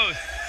close.